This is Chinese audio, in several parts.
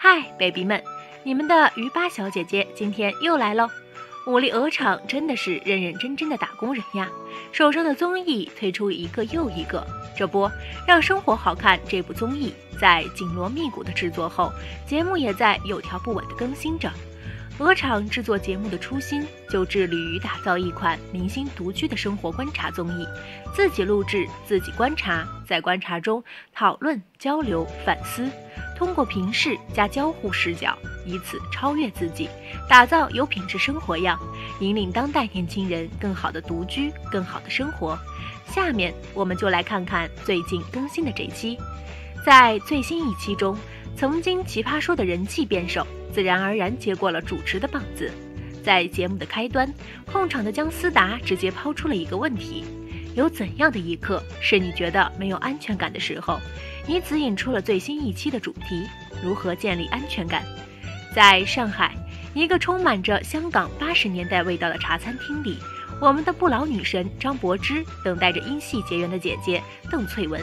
嗨，baby 们，你们的鱼八小姐姐今天又来喽！武力鹅厂真的是认认真真的打工人呀，手上的综艺推出一个又一个。这不，让生活好看这部综艺在紧锣密鼓的制作后，节目也在有条不紊的更新着。鹅厂制作节目的初心就致力于打造一款明星独居的生活观察综艺，自己录制，自己观察，在观察中讨论、交流、反思，通过平视加交互视角，以此超越自己，打造有品质生活样，引领当代年轻人更好的独居，更好的生活。下面我们就来看看最近更新的这期，在最新一期中，曾经奇葩说的人气辩手。自然而然接过了主持的棒子，在节目的开端，控场的姜思达直接抛出了一个问题：有怎样的一刻是你觉得没有安全感的时候？以此引出了最新一期的主题：如何建立安全感？在上海，一个充满着香港八十年代味道的茶餐厅里，我们的不老女神张柏芝等待着因戏结缘的姐姐邓萃雯。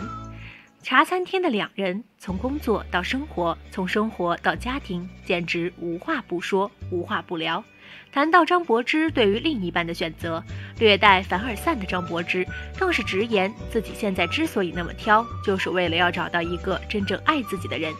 茶餐厅的两人，从工作到生活，从生活到家庭，简直无话不说，无话不聊。谈到张柏芝对于另一半的选择，略带凡尔赛的张柏芝更是直言，自己现在之所以那么挑，就是为了要找到一个真正爱自己的人。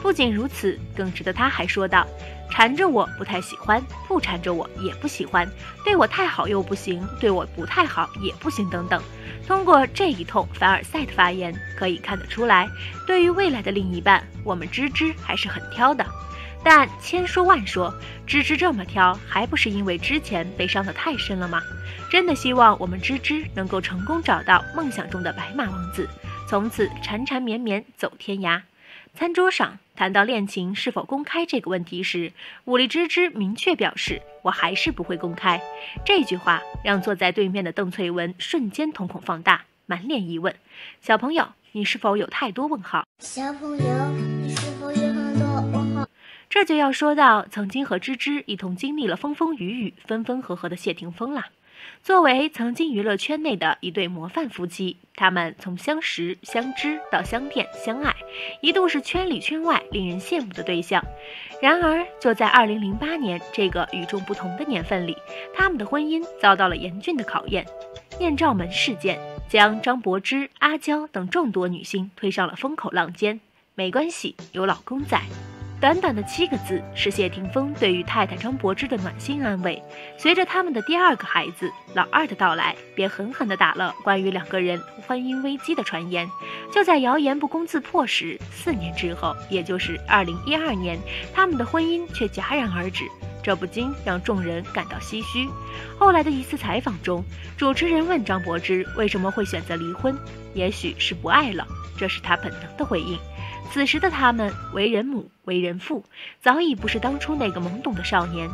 不仅如此，更值得他还说道：“缠着我不太喜欢，不缠着我也不喜欢，对我太好又不行，对我不太好也不行，等等。”通过这一通凡尔赛的发言，可以看得出来，对于未来的另一半，我们芝芝还是很挑的。但千说万说，芝芝这么挑，还不是因为之前被伤得太深了吗？真的希望我们芝芝能够成功找到梦想中的白马王子，从此缠缠绵绵走天涯。餐桌上谈到恋情是否公开这个问题时，武力芝芝明确表示：“我还是不会公开。”这句话让坐在对面的邓萃雯瞬间瞳孔放大，满脸疑问：“小朋友，你是否有太多问号？”小朋友，你是？这就要说到曾经和芝芝一同经历了风风雨雨、分分合合的谢霆锋了。作为曾经娱乐圈内的一对模范夫妻，他们从相识、相知到相恋、相爱，一度是圈里圈外令人羡慕的对象。然而，就在2008年这个与众不同的年份里，他们的婚姻遭到了严峻的考验。艳照门事件将张柏芝、阿娇等众多女星推上了风口浪尖。没关系，有老公在。短短的七个字，是谢霆锋对于太太张柏芝的暖心安慰。随着他们的第二个孩子老二的到来，便狠狠地打了关于两个人婚姻危机的传言。就在谣言不攻自破时，四年之后，也就是二零一二年，他们的婚姻却戛然而止，这不禁让众人感到唏嘘。后来的一次采访中，主持人问张柏芝为什么会选择离婚，也许是不爱了，这是他本能的回应。此时的他们，为人母，为人父，早已不是当初那个懵懂的少年。